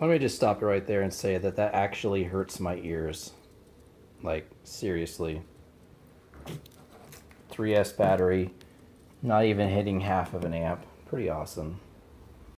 Let me just stop right there and say that that actually hurts my ears. Like, seriously. 3S battery, not even hitting half of an amp. Pretty awesome.